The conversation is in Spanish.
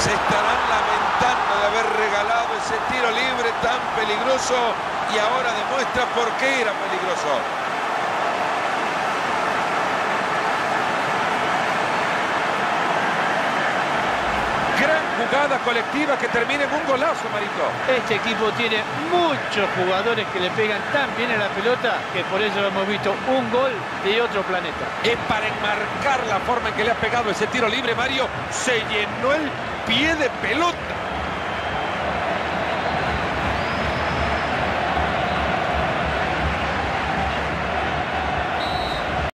se estarán lamentando de haber regalado ese tiro libre tan peligroso y ahora demuestra por qué era peligroso. Jugada colectiva que termina en un golazo, Marito. Este equipo tiene muchos jugadores que le pegan tan bien a la pelota que por eso hemos visto un gol de otro planeta. Es para enmarcar la forma en que le ha pegado ese tiro libre, Mario. Se llenó el pie de pelota.